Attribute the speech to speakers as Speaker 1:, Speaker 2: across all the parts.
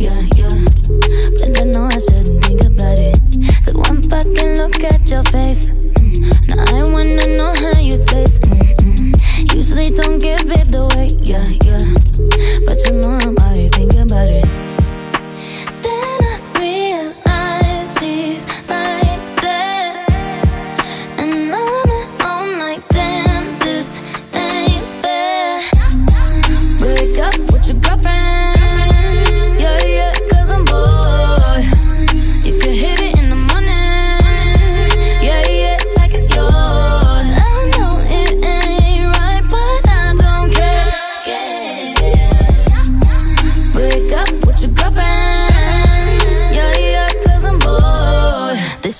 Speaker 1: yeah.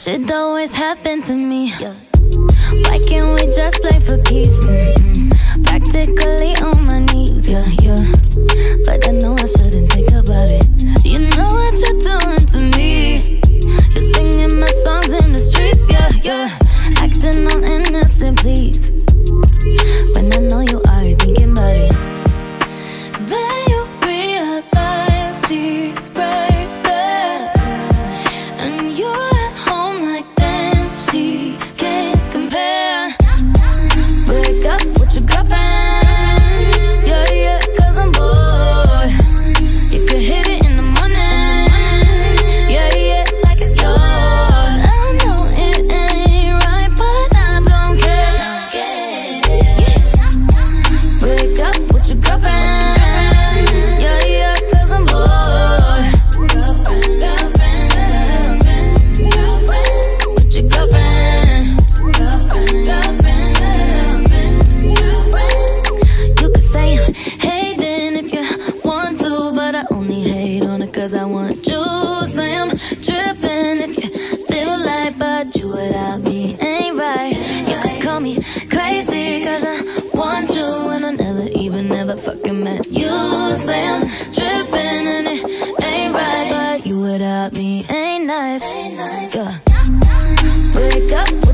Speaker 1: Shit always happen to me. Why can't we just play for keeps? Mm -mm. Practically on my knees, yeah, yeah. But I know I shouldn't think about it. You know what you're doing to me. You're singing my songs in the streets, yeah, yeah. Acting all innocent, please. You say I'm trippin' and it ain't right. But you without me ain't nice. Yeah. wake up.